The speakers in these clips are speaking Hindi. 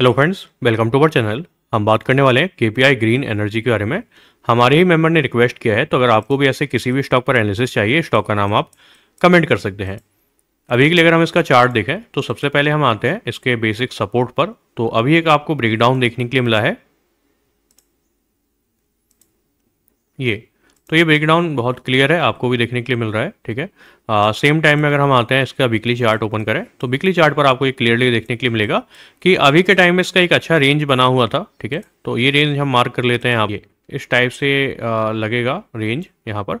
Hello friends welcome to our channel हम बात करने वाले हैं केपीआई ग्रीन एनर्जी के बारे में। हमारे ही मेंबर ने रिक्वेस्ट किया है तो अगर आपको भी ऐसे किसी भी स्टॉक पर एनालिसिस चाहिए स्टॉक का नाम आप कमेंट कर सकते हैं। अभी के लिए अगर हम इसका चार्ट देखें तो सबसे पहले हम आते हैं इसके बेसिक सपोर्ट पर। तो अभी एक आपको ब्रेकडाउन देखने के लिए मिला है। ये। तो ये ब्रेकडाउन बहुत क्लियर है आपको भी देखने के लिए मिल रहा है ठीक है? सेम टाइम में अगर हम आते हैं इसका वीकली चार्ट ओपन करें तो वीकली चार्ट पर आपको ये क्लियरली देखने के लिए मिलेगा कि अभी के टाइम में इसका एक अच्छा रेंज बना हुआ था ठीक है? तो ये रेंज हम मार्क कर लेते हैं आप। ये। इस टाइप से आ, लगेगा रेंज यहाँ पर।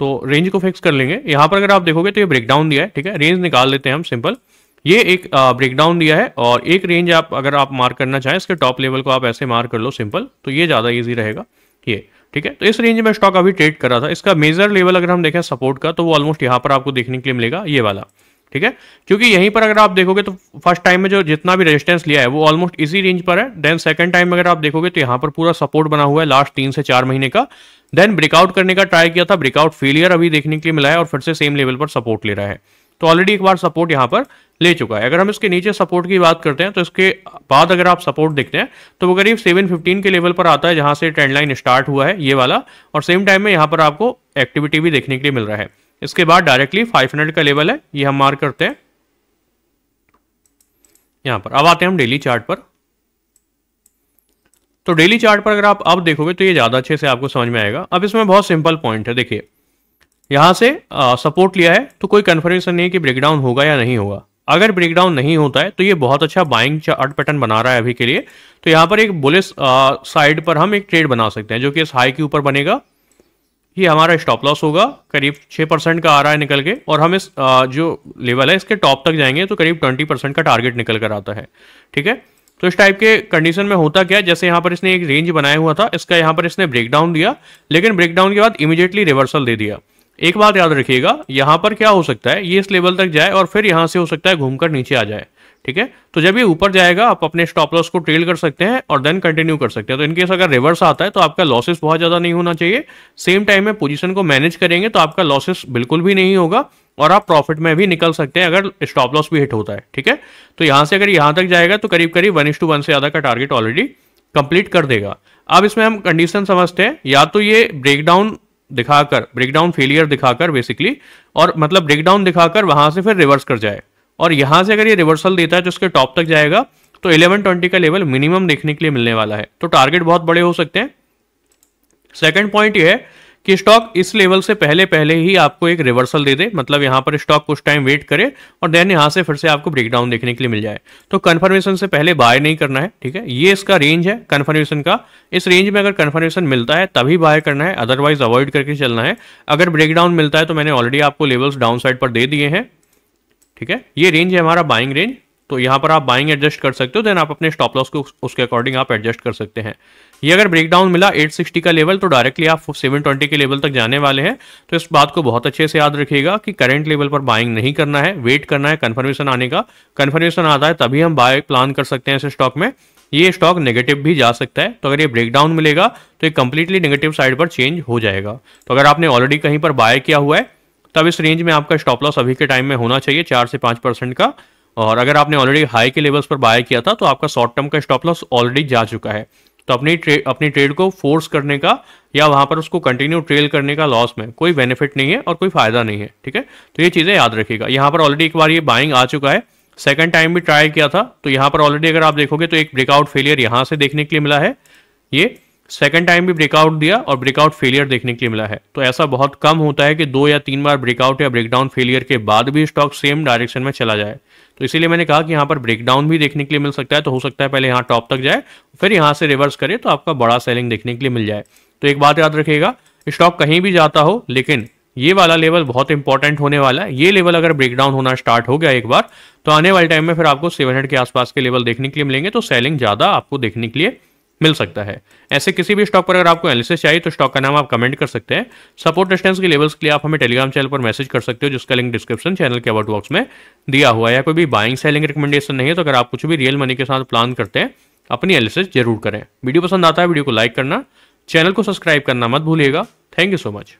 तो रेंज को फिक्स कर लेंगे। यहाँ पर अगर आप देखोगे तो ये ब्रेकडाउन दिया है ठीक है? रेंज निकाल लेते हैं हम सिंपल ये एक ब्रेकडाउन दिया है और एक रेंज आप अगर आप मार्क करना चाहें इसके टॉप लेवल को आप ऐसे मार्क कर लो सिंपल तो ये ज़्यादा ईजी रहेगा। ये। ठीक है? तो इस रेंज में स्टॉक अभी ट्रेड कर रहा था। इसका मेजर लेवल अगर हम देखें सपोर्ट का तो वो ऑलमोस्ट यहाँ पर आपको देखने के लिए मिलेगा, ये वाला। ठीक है? क्योंकि यहीं पर अगर आप देखोगे तो फ़र्स्ट टाइम में जो जितना भी रेजिस्टेंस लिया है, वो ऑलमोस्ट इसी रेंज पर है। देन सेकंड टाइम अगर आप देखोगे तो यहाँ पर पूरा सपोर्ट बना हुआ है लास्ट तीन से चार महीने का। देन ब्रेकआउट करने का ट्राई किया था ब्रेकआउट फेलियर अभी देखने के लिए मिला है और फिर से सेम लेवल पर सपोर्ट ले रहा है। तो ऑलरेडी एक बार सपोर्ट यहाँ पर ले चुका है। अगर हम इसके नीचे सपोर्ट की बात करते हैं तो इसके बाद अगर आप सपोर्ट देखते हैं तो वो करीब 715 के लेवल पर आता है, जहाँ से ट्रेंड लाइन स्टार्ट हुआ है, ये वाला। और सेम टाइम में यहाँ पर आपको एक्टिविटी भी देखने के लिए मिल रहा है। इसके बाद डायरेक्टली 500 का लेवल है, ये हम मार्क करते हैं। यहाँ पर, अब आते हैं हम डेली चार्ट पर। तो डेली चार्ट पर अगर आप अब देखोगे तो ये ज़्यादा अच्छे से आपको समझ में आएगा। अब इसमें बहुत सिंपल पॉइंट है, देखिए। यहाँ से सपोर्ट लिया है तो कोई कन्फर्मेशन नहीं है कि ब्रेकडाउन होगा या नहीं होगा। अगर ब्रेकडाउन नहीं होता है तो ये बहुत अच्छा बाइंग चार्ट पैटर्न बना रहा है अभी के लिए। तो यहाँ पर एक बुलिस साइड पर हम एक ट्रेड बना सकते हैं जो कि इस हाई के ऊपर बनेगा। ये हमारा स्टॉप लॉस होगा करीब छः परसेंट का आ रहा है निकल के और हम इस आ, जो लेवल है इसके टॉप तक जाएँगे तो करीब ट्वेंटी परसेंट का टारगेट निकल कर आता है ठीक है? तो इस टाइप के कंडीशन में होता क्या जैसे यहाँ पर इसने एक रेंज बनाया हुआ था इसका यहाँ पर इसने ब्रेकडाउन दिया लेकिन ब्रेकडाउन के बाद इमीडिएटली रिवर्सल दे दिया। एक बात याद रखिएगा, यहाँ पर क्या हो सकता है? ये इस लेवल तक जाए और फिर यहाँ से हो सकता है घूमकर नीचे आ जाए, ठीक है? तो जब ये ऊपर जाएगा, आप अपने स्टॉप लॉस को ट्रेल कर सकते हैं और देन कंटिन्यू कर सकते हैं। तो इनकेस अगर रिवर्स आता है तो आपका लॉसेस बहुत ज़्यादा नहीं होना चाहिए। सेम टाइम में पोजीशन को मैनेज करेंगे तो आपका लॉसेस बिल्कुल भी नहीं होगा और आप प्रॉफिट में भी निकल सकते हैं अगर स्टॉप लॉस भी हिट होता है, ठीक है? तो यहाँ से अगर यहाँ तक जाएगा तो करीब करीब वन इस टू वन से ज़्यादा का टारगेट ऑलरेडी कंप्लीट कर देगा। अब इसमें हम कंडीशन समझते हैं। या तो ये ब्रेकडाउन दिखाकर ब्रेकडाउन फेलियर दिखाकर बेसिकली और मतलब ब्रेकडाउन दिखाकर वहाँ से फिर रिवर्स कर जाए। और यहाँ से अगर ये रिवर्सल देता है तो उसके टॉप तक जाएगा तो 1120 का लेवल मिनिमम देखने के लिए मिलने वाला है। तो टारगेट बहुत बड़े हो सकते हैं। सेकंड पॉइंट ये है कि स्टॉक इस लेवल से पहले पहले ही आपको एक रिवर्सल दे दे। मतलब यहाँ पर स्टॉक कुछ टाइम वेट करे और देन यहाँ से फिर से आपको ब्रेकडाउन देखने के लिए मिल जाए। तो कन्फर्मेशन से पहले बाय नहीं करना है, ठीक है? ये इसका रेंज है कन्फर्मेशन का। इस रेंज में अगर कन्फर्मेशन मिलता है, तभी बाय करना है अदरवाइज़ अवॉइड करके चलना है। अगर ब्रेकडाउन मिलता है तो मैंने ऑलरेडी आपको लेवल्स डाउन साइड पर दे दिए हैं, ठीक है? ये रेंज है हमारा बाइंग रेंज तो यहाँ पर आप बाइंग एडजस्ट कर सकते हो देन आप अपने स्टॉप लॉस को उसके अकॉर्डिंग आप एडजस्ट कर सकते हैं। ये अगर ब्रेकडाउन मिला 860 का लेवल तो डायरेक्टली आप 720 के लेवल तक जाने वाले हैं। तो इस बात को बहुत अच्छे से याद रखिएगा कि करंट लेवल पर बाइंग नहीं करना है वेट करना है कन्फर्मेशन आने का। कन्फर्मेशन आता है तभी हम बाय प्लान कर सकते हैं इस स्टॉक में। ये स्टॉक नेगेटिव भी जा सकता है। तो अगर ये ब्रेकडाउन मिलेगा तो ये कंप्लीटली नेगेटिव साइड पर चेंज हो जाएगा। तो अगर आपने ऑलरेडी कहीं पर बाय किया हुआ है, तब इस रेंज में आपका स्टॉप लॉस अभी के टाइम में होना चाहिए, चार से पाँच परसेंट का। और अगर आपने ऑलरेडी हाई के लेवल्स पर बाय किया था तो आपका शॉर्ट टर्म का स्टॉप लॉस ऑलरेडी जा चुका है। तो अपनी ट्रेड अपनी ट्रेड को फोर्स करने का या वहाँ पर उसको कंटिन्यू ट्रेल करने का लॉस में कोई बेनिफिट नहीं है और कोई फ़ायदा नहीं है, ठीक है? तो ये चीज़ें याद रखिएगा। यहाँ पर ऑलरेडी एक बार ये बाइंग आ चुका है। सेकंड टाइम भी ट्राई किया था तो यहाँ पर ऑलरेडी अगर आप देखोगे तो एक ब्रेकआउट फेलियर यहाँ से देखने के लिए मिला है। ये सेकंड टाइम भी ब्रेकआउट दिया और ब्रेकआउट फेलियर देखने के लिए मिला है। तो ऐसा बहुत कम होता है कि दो या तीन बार ब्रेकआउट या ब्रेकडाउन फेलियर के बाद भी स्टॉक सेम डायरेक्शन में चला जाए। तो इसीलिए मैंने कहा कि यहाँ पर ब्रेकडाउन भी देखने के लिए मिल सकता है तो हो सकता है पहले यहाँ टॉप तक जाए, फिर यहाँ से रिवर्स करे तो आपका बड़ा सेलिंग देखने के लिए मिल जाए। तो एक बात याद रखिएगा स्टॉक कहीं भी जाता हो, लेकिन ये वाला लेवल बहुत इंपॉर्टेंट होने वाला है। ये लेवल अगर ब्रेकडाउन होना स्टार्ट हो गया एक बार तो आने वाले टाइम में फिर आपको 700 के आसपास के लेवल देखने के लिए मिलेंगे तो सेलिंग ज़्यादा आपको देखने के लिए मिल सकता है। ऐसे किसी भी स्टॉक पर अगर आपको एनालिसिस चाहिए तो स्टॉक का नाम आप कमेंट कर सकते हैं। सपोर्ट डिस्टेंस के लेवल्स के लिए आप हमें टेलीग्राम चैनल पर मैसेज कर सकते हो, जिसका लिंक डिस्क्रिप्शन चैनल के अबाउट बॉक्स में दिया हुआ है। या कोई भी बाइंग सेलिंग रिकमेंडेशन नहीं है तो अगर आप कुछ भी रियल मनी के साथ प्लान करते हैं, अपनी एनालिसिस ज़रूर करें। वीडियो पसंद आता है, वीडियो को लाइक करना। चैनल को सब्सक्राइब करना मत भूलिएगा। Thank you so much